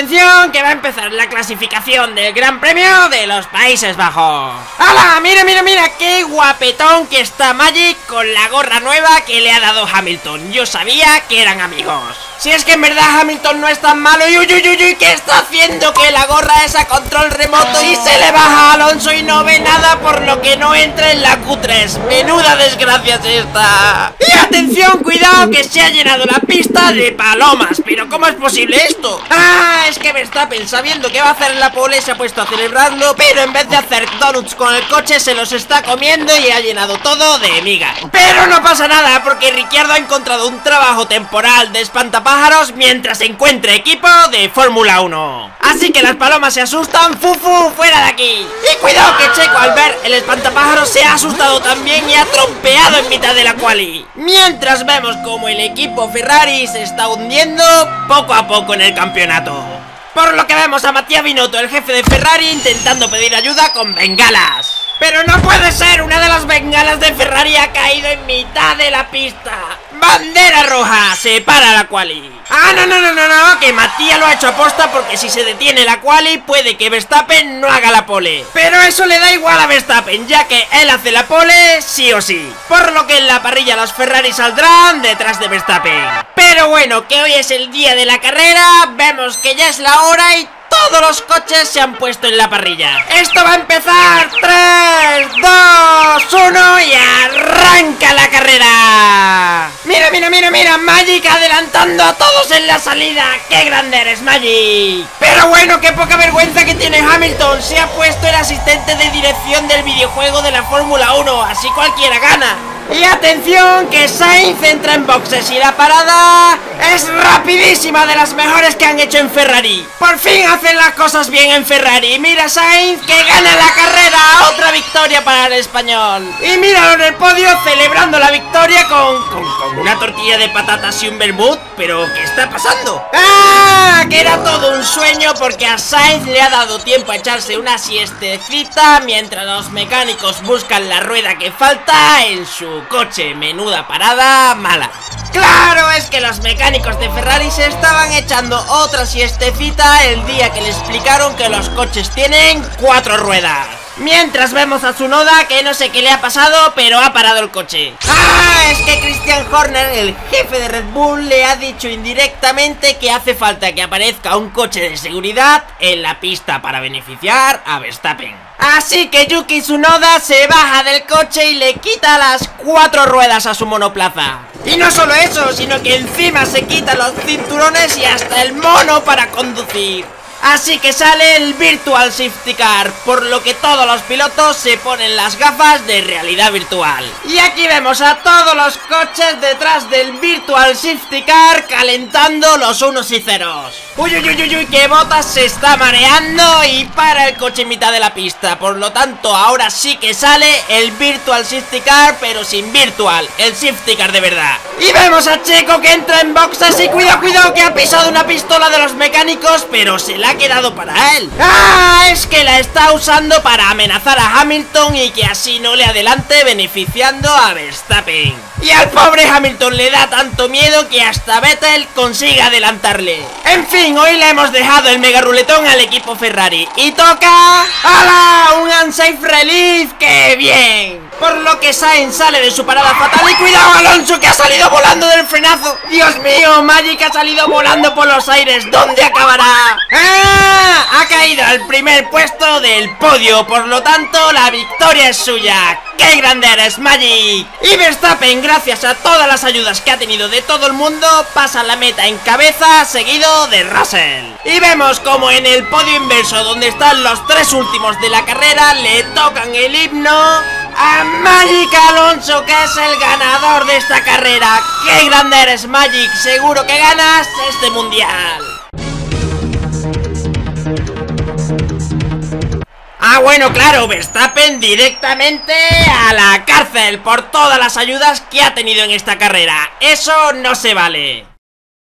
atención que va a empezar la clasificación del Gran Premio de los Países Bajos. ¡Hala! Mira, mira, mira, qué guapetón que está Magic con la gorra nueva que le ha dado Hamilton. Yo sabía que eran amigos. Si es que en verdad Hamilton no es tan malo y uy, uy, uy, uy, ¿qué está haciendo? Que la gorra es a control remoto y se le baja a Alonso y no ve nada por lo que no entra en la Q3. Menuda desgracia es esta. Y atención, cuidado que se ha llenado la pista de palomas. Pero ¿cómo es posible esto? Ah, es que Verstappen sabiendo que va a hacer la pole se ha puesto a celebrarlo, pero en vez de hacer donuts con el coche se los está comiendo y ha llenado todo de miga. Pero no pasa nada porque Ricciardo ha encontrado un trabajo temporal de espantapájaros pájaros mientras encuentre equipo de Fórmula 1. Así que las palomas se asustan, fufu, fuera de aquí. Y cuidado que Checo al ver el espantapájaro se ha asustado también y ha trompeado en mitad de la quali. Mientras vemos como el equipo Ferrari se está hundiendo poco a poco en el campeonato. Por lo que vemos a Matías Binotto, el jefe de Ferrari, intentando pedir ayuda con bengalas. ¡Pero no puede ser! Una de las bengalas de Ferrari ha caído en mitad de la pista. ¡Bandera roja! Se para la quali. ¡Ah, no, no, no, no, no! Que Matías lo ha hecho aposta porque si se detiene la quali puede que Verstappen no haga la pole. Pero eso le da igual a Verstappen, ya que él hace la pole sí o sí. Por lo que en la parrilla los Ferrari saldrán detrás de Verstappen. Pero bueno, que hoy es el día de la carrera, vemos que ya es la hora y todos los coches se han puesto en la parrilla. Esto va a empezar. 3, 2, 1 y arranca la carrera. Mira, mira, mira. Magic adelantando a todos en la salida. ¡Qué grande eres, Magic! Pero bueno, qué poca vergüenza que tiene Hamilton. Se ha puesto el asistente de dirección del videojuego de la Fórmula 1. Así cualquiera gana. Y atención que Sainz entra en boxes y la parada es rapidísima de las mejores que han hecho en Ferrari. Por fin hacen las cosas bien en Ferrari. Mira Sainz que gana la carrera. Otra victoria para el español. Y míralo en el podio celebrando la victoria con, con, una tortilla de patatas y un vermut. Pero ¿qué está pasando? ¡Ah! Que era todo un sueño porque a Sainz le ha dado tiempo a echarse una siestecita mientras los mecánicos buscan la rueda que falta en su coche. Menuda parada mala. Claro, es que los mecánicos de Ferrari se estaban echando otra siestecita el día que le explicaron que los coches tienen cuatro ruedas. Mientras vemos a Tsunoda que no sé qué le ha pasado, pero ha parado el coche. ¡Ah! Es que Christian Horner, el jefe de Red Bull, le ha dicho indirectamente que hace falta que aparezca un coche de seguridad en la pista para beneficiar a Verstappen. Así que Yuki Tsunoda se baja del coche y le quita las cuatro ruedas a su monoplaza. Y no solo eso, sino que encima se quita los cinturones y hasta el mono para conducir. Así que sale el Virtual Safety Car, por lo que todos los pilotos se ponen las gafas de realidad virtual. Y aquí vemos a todos los coches detrás del Virtual Safety Car calentando los unos y ceros. Uy, uy, uy, uy, uy, que Botas se está mareando y para el coche en mitad de la pista. Por lo tanto, ahora sí que sale el Virtual Safety Car, pero sin Virtual, el Safety Car de verdad. Y vemos a Checo que entra en boxes y cuidado, cuidado, que ha pisado una pistola de los mecánicos, pero se la ha quedado para él. ¡Ah! Es que la está usando para amenazar a Hamilton y que así no le adelante, beneficiando a Verstappen. Y al pobre Hamilton le da tanto miedo que hasta Vettel consigue adelantarle. En fin, hoy le hemos dejado el mega ruletón al equipo Ferrari. Y toca... ¡Hala! ¡Un unsafe relief! ¡Qué bien! Por lo que Sainz sale de su parada fatal y cuidado Alonso que ha salido volando del frenazo. Dios mío, Magic ha salido volando por los aires. ¿Dónde acabará? ¡Ah! Ha caído al primer puesto del podio. Por lo tanto, la victoria es suya. ¡Qué grande eres, Magic! Y Verstappen, gracias a todas las ayudas que ha tenido de todo el mundo, pasa la meta en cabeza, seguido de Russell. Y vemos como en el podio inverso, donde están los tres últimos de la carrera, le tocan el himno a Magic Alonso, que es el ganador de esta carrera. ¡Qué grande eres, Magic! Seguro que ganas este mundial. Ah, bueno, claro, Verstappen directamente a la cárcel por todas las ayudas que ha tenido en esta carrera. Eso no se vale.